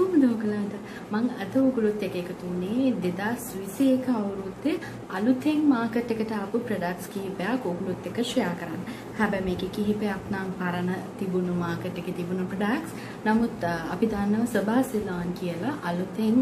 කොහොමද ඔයගලන්ට මං අද ඔයගොල්ලොත් එක්ක එකතු වුණේ 2021 අවුරුද්දේ අලුතෙන් මාකට් එකට ආපු ප්‍රොඩක්ට්ස් කිහිපයක් ඔයගොල්ලොත් එක්ක ෂෙයා කරන්න. හැබැයි මේකේ කිහිපයක් නම් පරණ තිබුණු මාකට් එකේ තිබුණු ප්‍රොඩක්ට්ස්. නමුත් අපි දන්නවා සබා සිලාන් කියලා අලුතෙන්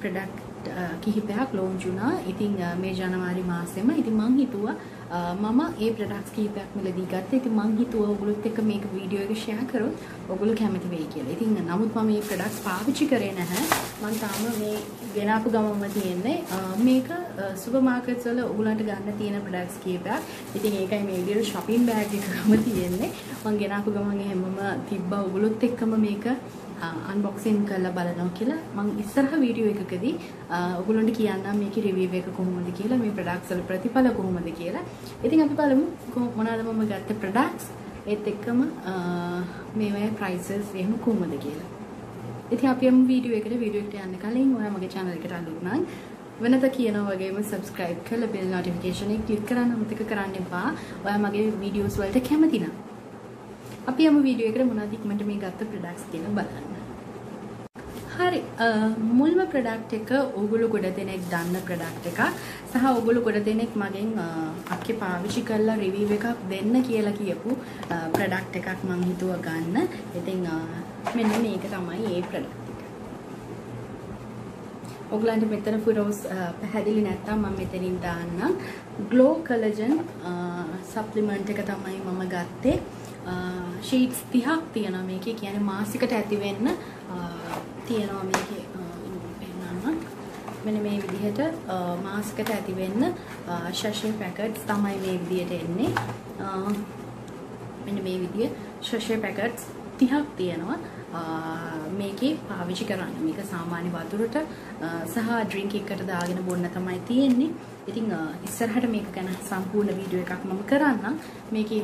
ප්‍රොඩක්ට් කිහිපයක් ලෝන්ච් වුණා. ඉතින් මේ ජනවාරි මාසෙම ඉතින් මං හිතුවා Uh, මම ඒ ප්‍රොඩක්ට්ස් කිහිපයක් මිලදී ගත්තා. ඉතින් මං හිතුවා ඔයගොල්ලොත් එක්ක මේක වීඩියෝ එක ෂෙයා කරොත් ඔයගොල්ලෝ කැමති වෙයි කියලා. ඉතින් නමුත් මම මේ ප්‍රොඩක්ට්ස් පාවිච්චි කරේ නැහැ. මං තාම මේ ගෙනාපු ගමම තියෙන්නේ. Uh, මේක uh, සුපර් මාකට්ස් වල ඔයගොල්ලන්ට ගන්න තියෙන ප්‍රොඩක්ට්ස් කිහිපයක්. ඉතින් ඒකයි මේ විදිහට shopping bag එකකම තියෙන්නේ. මං ගෙනාපු ගමන් එහෙමම තිබ්බා ඔයගොල්ලොත් එක්කම මේක අන්බොක්සින් කරලා බලනවා කියලා මම ඉස්සරහ වීඩියෝ එකකදී ඔයගොල්ලන්ට කියන්නම් මේකේ රිවිව් එක කොහොමද කියලා මේ ප්‍රොඩක්ට්ස් වල ප්‍රතිඵල කොහොමද කියලා. ඉතින් අපි බලමු මොනවාද මම ගත්ත ප්‍රොඩක්ට්ස් ඒත් එක්කම මේවැ ප්‍රයිසස් එහෙම කොහොමද කියලා. ඉතින් අපි යමු වීඩියෝ එකට වීඩියෝ එකට යන්න කලින් ඔයා මගේ channel එකට අලුත් නම් වෙනත කියනවා වගේම subscribe කරලා bell notification එක click කරන්න අමතක කරන්න එපා. ඔයා මගේ වීඩියෝස් වලට කැමති නම්. අපි යමු වීඩියෝ එකට මොනවද ඉක්මනට මේ ගත්ත ප්‍රොඩක්ට්ස් කියලා බලන්න. හරි මුල්ම ප්‍රොඩක්ට් එක ඕගොල්ලෝ ගොඩ දෙනෙක් දන්න ප්‍රොඩක්ට් එකක් සහ ඕගොල්ලෝ ගොඩ දෙනෙක් මගෙන් අක්කේ පාවිච්චි කරලා රිවිව් එකක් දෙන්න කියලා කියපු ප්‍රොඩක්ට් එකක් මම හිතුවා ගන්න. ඉතින් මෙන්න මේක තමයි ඒ ප්‍රොඩක්ට් එක. ඔයගලන්ට මෙතන ෆොටෝස් පැහැදිලි නැත්නම් මම මෙතනින් දාන්නම්. Glow Collagen සප්ලිමන්ට් එක තමයි මම ගත්තේ. ෂීට්ස් 30ක් තියෙනවා. මේකේ කියන්නේ මාසිකට ඇති වෙන්න තියෙනවා මේකේ පෙන්නන්න. මෙන්න මේ විදිහට මාස්කට ඇති වෙන්න ෂෂේ පැකට්ස් තමයි මේ විදිහට එන්නේ. මෙන්න මේ විදිය ෂෂේ පැකට්ස් 30ක් තියෙනවා. මේකේ පාවිච්චි කරන්න මේක සාමාන්‍ය වතුරට සහ ඩ්‍රින්ක් එකකට දාගෙන බොන්න තමයි තියෙන්නේ ඉතින් ඉස්සරහට මේක ගැන සම්පූර්ණ වීඩියෝ එකක් මම කරන්නම් මේකේ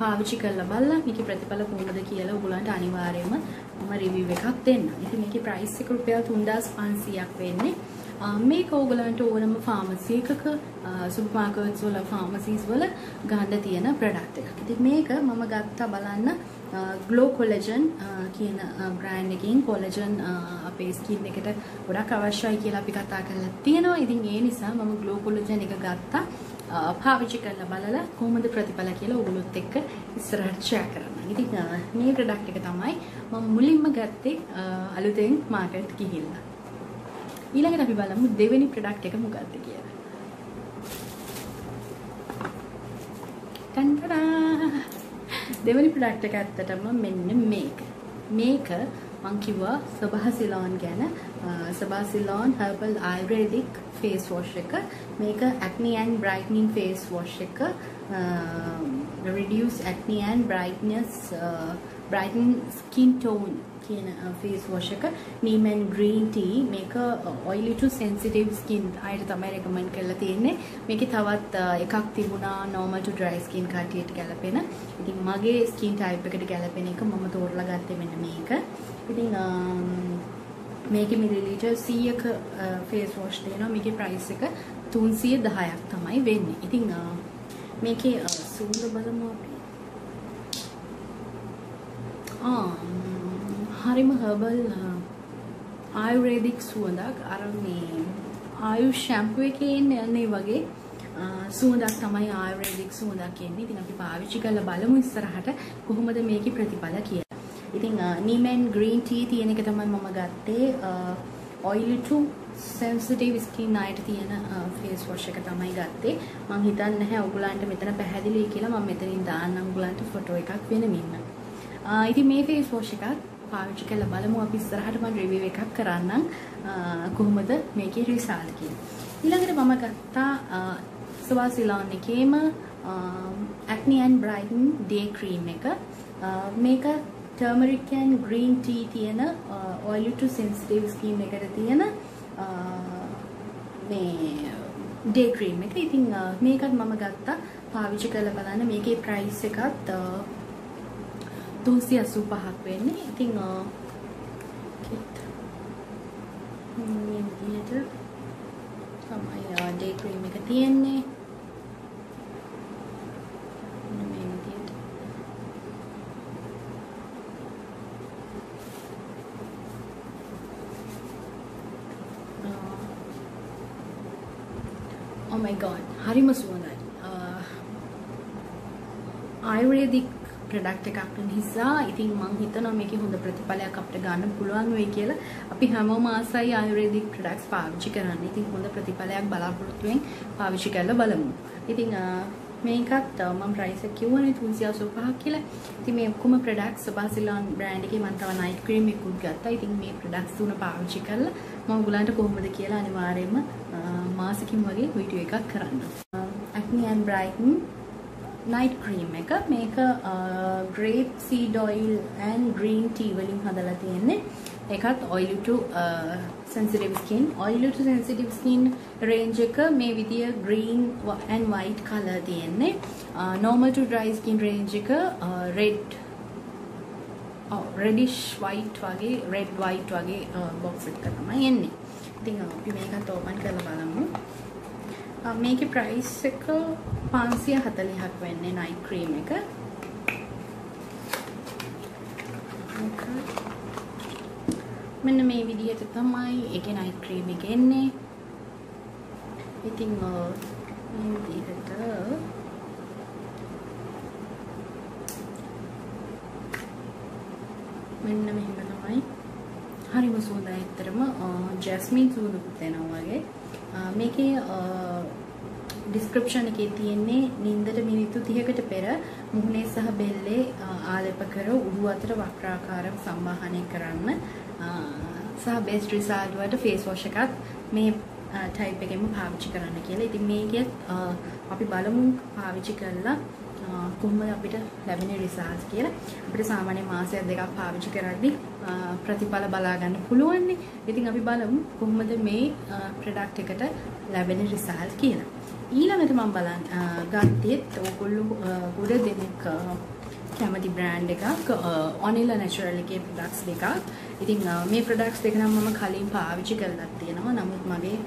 පාවිච්චි කරලා බලලා මේකේ ප්‍රතිඵල කොහොමද කියලා ඔයගොල්ලන්ට අනිවාර්යයෙන්ම මම රිවිව් එකක් දෙන්නම්. ඉතින් මේකේ ප්‍රයිස් එක රුපියල් 3500ක් වෙන්නේ. මේක ඕගලන්ට ඕනම ෆාමසි එකක සුපර් මාකට්ස් වල ෆාමසීස් වල ගන්න තියෙන ප්‍රොඩක්ට් එකක්. ඉතින් මේක මම ගත්තා බලන්න ග්ලෝ කොලජන් කියන බ්‍රෑන්ඩ් එකකින් කොලජන් අපේ ස්කින් එකට ගොඩක් අවශ්‍යයි කියලා අපි කතා කරලා තියෙනවා. ඉතින් ඒ නිසා මම ග්ලෝ කොලජන් එක ගත්තා. පාවිච්චි කරලා බලලා කොහොමද ප්‍රතිඵල කියලා ඔයගොල්ලොත් එක්ක ඉස්සරහට ෂෙයා කරන්න. ඉතින් මේ ප්‍රොඩක්ට් එක තමයි මම මුලින්ම ගත්තේ අලුතෙන් මාකට් ගිහිල්ලා. ඊළඟට අපි බලමු දෙවෙනි ප්‍රොඩක්ට් එක මොකක්ද කියලා. ටන්ටඩා දෙවෙනි ප්‍රොඩක්ට් එක ඇත්තටම මෙන්න මේක. මේක මං කිව්වා සබහ සිලෝන් ගැන සබහ Ceylon herbal ayurvedic face wash එක. මේක acne and brightening face wash එක reduce acne and brightness uh, brighten skin tone කියන uh, ෆේස් වොෂ් එක neem and green tea මේක uh, oily to sensitive skin අයට තමයි recommend කරලා තියෙන්නේ. මේකේ තවත් uh, එකක් තිබුණා normal to dry skin කට්ටියට ගැලපෙන ඉතින් මගේ skin type එකට ගැලපෙන එක මම තෝරලා ගත්තේ මෙන්න මේක. ඉතින් um, මේකේ මිලිලීටර් 100ක ෆේස් වොෂ් තියෙනවා මේකේ ප්‍රයිස් එක 310ක් තමයි වෙන්නේ. ඉතින් මේකේ සුවඳ බලමු අපි. ආ හරිම හර්බල් ආයුර්වේදික් සුවඳක් අර මේ ආයුෂ් ෂැම්පු එකේ එන්නේ වගේ සුවඳක් තමයි ආයුර්වේදික් සුවඳක් එන්නේ. ඉතින් අපි පාවිච්චි කරලා බලමු ඉස්සරහට කොහොමද මේකේ ප්‍රතිඵල කියලා. ඉතින් neem and green tea තියෙන එක තමයි මම ගත්තේ. oily to sensitive skin අයට තියෙන face wash එක තමයි ගත්තේ. මම හිතන්නේ නැහැ ඔයගලන්ට මෙතන පැහැදිලි කියලා මම මෙතනින් දාන්නම් ඔයගලන්ට ෆොටෝ එකක් වෙනමින්. ඉතින් මේ face wash එකත් පාවිච්චි කරලා බලමු අපි ඉස්සරහට මම රිවිව් එකක් කරන්නම් කොහොමද මේකේ රිසල්ට් කියලා. ඊළඟට මම ගත්තා සවාසිලාන් එකේම acne and brighten day cream එක. මේක turmeric and green tea තියෙන oily to sensitive skin එකට තියෙන මේ day cream එක. ඉතින් මේකත් මම ගත්තා පාවිච්චි කරලා බලන්න මේකේ price එකත් 285ක් වෙන්නේ. ඉතින් මේ විදිහට තමයි ආඩේ ක්‍රීම් එක තියෙන්නේ. මේ විදිහට. Oh my god. හරිම සුවඳයි. ආයුර්වේදික ප්‍රඩක්් එකක් නිසා ඉතින් මං හිතනවා මේකේ හොඳ ප්‍රතිඵලයක් අපිට ගන්න පුළුවන් වෙයි කියලා අපි හැමෝම ආසයි ආයුර්වේදික් ප්‍රොඩක්ට්ස් පාවිච්චි කරන්න. ඉතින් හොඳ ප්‍රතිඵලයක් බලාපොරොත්තුෙන් පාවිච්චි කරලා බලමු. ඉතින් මේකත් මම ප්‍රයිස් එක කිව්වනේ 385ක් කියලා. ඉතින් මේ ඔක්කොම ප්‍රොඩක්ට්ස් සබාසිලොන් බ්‍රෑන්ඩ් එකේ මම තව නයිට් ක්‍රීම් එකකුත් ගත්තා. ඉතින් මේ ප්‍රොඩක්ට්ස් තුන පාවිච්චි කරලා මම ඔයගලන්ට කොහොමද කියලා අනිවාර්යයෙන්ම මාසෙකින් වගේ වීඩියෝ එකක් කරන්න. acne and brighten night cream එක. මේක grape seed oil and green tea වලින් හදලා තියෙන්නේ. ඒකත් oily to uh, sensitive skin. Oily to sensitive skin range එක මේ විදිය green and white color තියෙන්නේ. uh, normal to dry skin range එක uh, red oh, reddish white වගේ red white වගේ box එක තමයි එන්නේ. ඉතින් අපි මේකත් open කරලා බලමු. මේකේ price එක 540ක් වෙන්නේ night cream එක මෙන්න මේ විදිහට තමයි ඒකේ නයිට් ක්‍රීම් එක එන්නේ. ඉතින් මේ විදිහට මෙන්න මෙහෙම තමයි. හරිම සුවඳයි ඇත්තටම ජැස්මින් සුවඳකුත් එනවා වගේ. මේකේ ඩිස්ක්‍රිප්ෂන් එකේ තියෙන්නේ නින්දට මිනිත්තු 30කට පෙර මුහුණේ සහ බෙල්ලේ ආලේප කර උඩු අතර වක්‍රාකාර සම්බාහනය කරන්න සහ බෙස්ට් රිසල්ට් වලට ෆේස් වොෂ් එකත් මේ ටයිප් එකෙන්ම පාවිච්චි කරන්න කියලා. ඉතින් මේකෙත් අපි බලමු පාවිච්චි කරලා කොහොමද අපිට ලැබෙන රිසල්ට්ස් කියලා. අපිට සාමාන්‍ය මාසයක් දෙකක් පාවිච්චි කරද්දී ප්‍රතිඵල බලා ගන්න පුළුවන්. ඉතින් අපි බලමු කොහොමද මේ ප්‍රොඩක්ට් එකට ලැබෙන රිසල්ට් කියලා. ඊළඟට මම බලන් ගත්තෙත් ඕගොල්ලෝ ගොඩ දෙනෙක් කැමති බ්‍රෑන්ඩ් එකක් ඔනිලා නැචරල් එකේ ප්‍රොඩක්ට්ස් දෙකක්. ඉතින් මේ ප්‍රොඩක්ට්ස් දෙක නම් මම කලින් පාවිච්චි කරලා තියෙනවා. නමුත් මගේ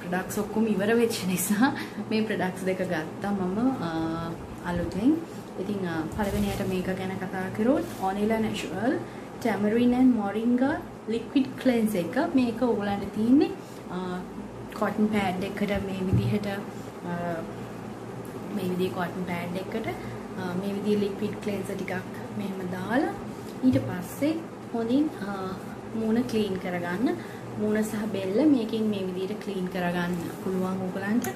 ප්‍රොඩක්ට්ස් ඔක්කොම ඉවර වෙච්ච නිසා මේ ප්‍රොඩක්ට්ස් දෙක ගත්තා මම අලුතෙන්. ඉතින් පළවෙනියට මේක ගැන කතා කරොත් Onila natural tamarind and moringa liquid cleanse එක මේක ඕගලන්ට තියෙන්නේ cotton pad එකකට මේ විදිහට මේ විදිහේ cotton pad එකකට මේ විදිහේ ලික්විඩ් ක්ලෙන්සර් ටිකක් මෙහෙම දාලා ඊට පස්සේ හොඳින් මූණ ක්ලීන් කරගන්න මූණ සහ බෙල්ල මේකෙන් මේ විදිහට ක්ලීන් කරගන්න පුළුවන් ඕගලන්ට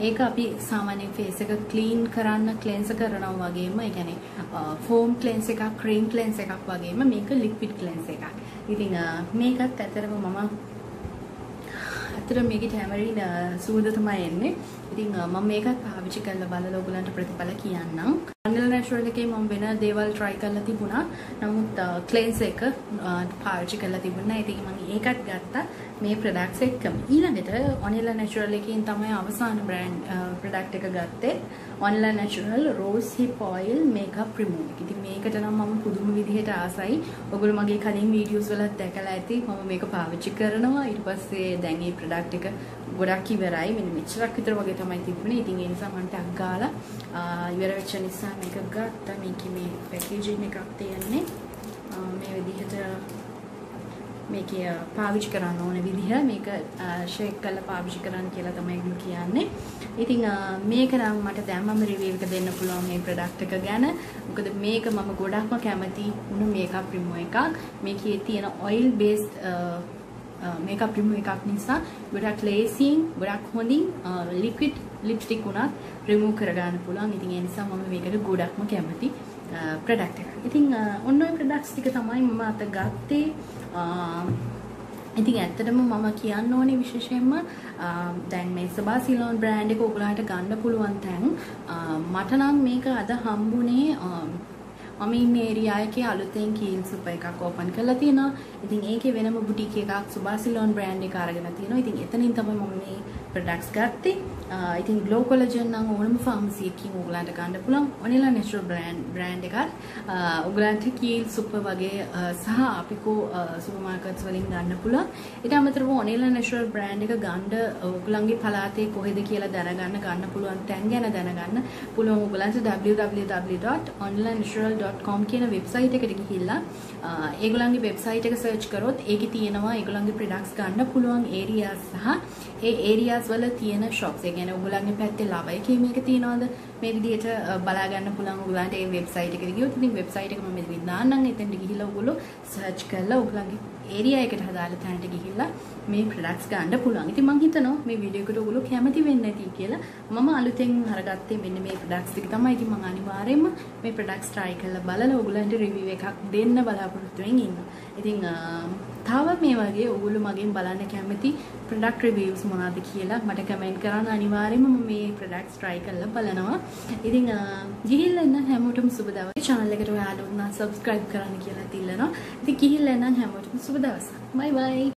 ඒක අපි සාමාන්‍ය ෆේස් එක ක්ලීන් කරන්න ක්ලෙන්ස් කරනවා වගේම ඒ කියන්නේ ෆෝම් ක්ලෙන්ස් එකක් ක්‍රීම් ක්ලෙන්ස් එකක් වගේම මේක ලික්විඩ් ක්ලෙන්ස් එකක්. ඉතින් මේකත් ඇත්තටම මම ඇත්තට මේකේ ටැමරින් සුවඳ තමයි එන්නේ. ඉතින් මම මේකත් පාවිච්චි කරලා බලලා ඔයගලන්ට ප්‍රතිඵල කියන්නම්. අනිල් නැචරල් එකේ මම වෙන දේවල් try කරලා තිබුණා. නමුත් uh, ක්ලෙන්ස් එක uh, පාවිච්චි කරලා තිබුණා. ඉතින් මම ඒකත් ගත්තා මේ ප්‍රොඩක්ට්ස් එක්කම. ඊළඟට ඔනිලා නැචරල් එකෙන් තමයි අවසාන බ්‍රෑන්ඩ් ප්‍රොඩක්ට් uh, එක ගත්තේ. Onila natural rose hip oil makeup remover. ඉතින් මේකට නම් මම පුදුම විදිහට ආසයි. ඔයගොල්ලෝ මගේ කලින් වීඩියෝස් වලත් දැකලා ඇති. මම මේක පාවිච්චි කරනවා. ඊට පස්සේ දැන් මේ ප්‍රොඩක්ට් එක ගොඩක් ඉවරයි. මෙන්න මෙච්චරක් විතර වගේ තමයි තිබුණේ. ඉතින් ඒ නිසා මම ටක් ගාලා ඉවර වෙච්ච නිසා මේක ගත්තා. මේකේ මේ පැකේජින් එකක් තියෙන්නේ. මේ විදිහට මේක පාවිච්චි කරන්න ඕන විදිහ මේක ෂේක් කරලා පාවිච්චි කරන්න කියලා තමයි මම කියන්නේ. ඉතින් මේක නම් මට දැන් මම රිවිව් එක දෙන්න පුළුවන් මේ ප්‍රොඩක්ට් එක ගැන. මොකද මේක මම ගොඩක්ම කැමති වුණු මේකප් රිමූවර් එකක්. මේකේ තියෙන ඔයිල් බේස්ඩ් මේකප් රිමූවර් එකක් නිසා ගොඩක් ලේසියෙන් ගොඩක් හොඳින් ලික්විඩ් ලිප්ස්ටික් උනත් රිමූව් කරගන්න පුළුවන්. ඉතින් ඒ නිසා මම මේකට ගොඩක්ම කැමති. Uh, ප්‍රොඩක්ට් එක. ඉතින් uh, ඔන්න ඔය ප්‍රොඩක්ට්ස් ටික තමයි මම අත ගත්තේ. Uh, ඉතින් ඇත්තටම මම කියන්න ඕනේ විශේෂයෙන්ම දැන් මේ සබා සිලෝන් බ්‍රෑන්ඩ් එක ඔයගොල්ලන්ට ගන්න පුළුවන් තැන් මට නම් මේක අද හම්බුනේ um, මම ඉන්නේ ඒරියා එකේ අලුතෙන් කීල් සුපර් එකක් ඕපන් කරලා තියෙනවා. ඉතින් ඒකේ වෙනම බුටික් එකක් සුබා සිලෝන් බ්‍රෑන්ඩ් එක අරගෙන තියෙනවා. ඉතින් එතනින් තමයි මම මේ ප්‍රොඩක්ට්ස් ගත්තේ. ඉතින් ග්ලෝ කොලජන් නම් ඕනම ෆාමසි එකකින් ඔයගලන්ට ගන්න පුළුවන්. ඔනිලා නැචරල් බ්‍රෑන්ඩ් බ්‍රෑන්ඩ් එකත් ඔයගලන්ට කීල් සුපර් වගේ සහ අපිකෝ සුපර් මාකට්ස් වලින් ගන්න පුළුවන්. ඊට අමතරව ඔනිලා නැචරල් බ්‍රෑන්ඩ් එක ගන්න ඔයගලන්ගේ පළාතේ කොහෙද කියලා දැනගන්න ගන්න පුළුවන් තැන් ගැන දැනගන්න පුළුවන් ඔයගලන්ට www.onlinenatural www.airiyas.com කියන වෙබ්සයිට් එකට ගිහිල්ලා ඒගොල්ලන්ගේ වෙබ්සයිට් එක සර්ච් කරොත් ඒකේ තියෙනවා ඒගොල්ලන්ගේ ප්‍රොඩක්ට්ස් ගන්න පුළුවන් ඒරියාස් සහ ඒ ඒරියාස් වල තියෙන shops. ඒ කියන්නේ ඔයගොල්ලන්ගේ පැත්තේ ලවයි කී මේක තියනවාද? මේ විදිහට බලා ගන්න පුළුවන් ඔයගොල්ලන්ට ඒ වෙබ්සයිට් එකට ගියොත් ඉතින් වෙබ්සයිට් එක මම මේ විදිහට දාන්නම්. එතෙන්ට ගිහිල්ලා ඔයගොල්ලෝ සර්ච් කරලා ඔයගොල්ලන්ගේ ඒරියා එකට හදාලා තැනට ගිහිල්ලා මේ ප්‍රොඩක්ට්ස් ගන්න පුළුවන්. ඉතින් මම හිතනවා මේ වීඩියෝ එකට ඔයගොල්ලෝ කැමති වෙන්නේ නැති කියලා. මම අලුතෙන් අරගත්තේ මෙන්න මේ ප්‍රොඩක්ට්ස් ටික තමයි. ඉතින් මම අනිවාර්යයෙන්ම මේ ප්‍රොඩක්ට්ස් try කරලා බලලා ඔයගොල්ලන්ට රිවිව් එකක් දෙන්න බලාපොරොත්තු වෙමින් ඉන්නවා. ඉතින් තව මේ වගේ ඔයගොල්ලෝ මගෙන් බලන්න කැමති ප්‍රොඩක්ට් රිවිව්ස් මොනවද කියලා මට කමෙන්ට් කරන්න අනිවාර්යයෙන්ම මම මේ ප්‍රොඩක්ට්ස් try කරලා බලනවා. ඉතින් ගිහිල්ලා ඉන්න හැමෝටම සුබ දවස්. channel එකට ඔයාලා උනා subscribe කරන්න කියලා තිල්ලනවා. ඉතින් ගිහිල්ලා ඉන්න හැමෝටම සුබ Bye bye.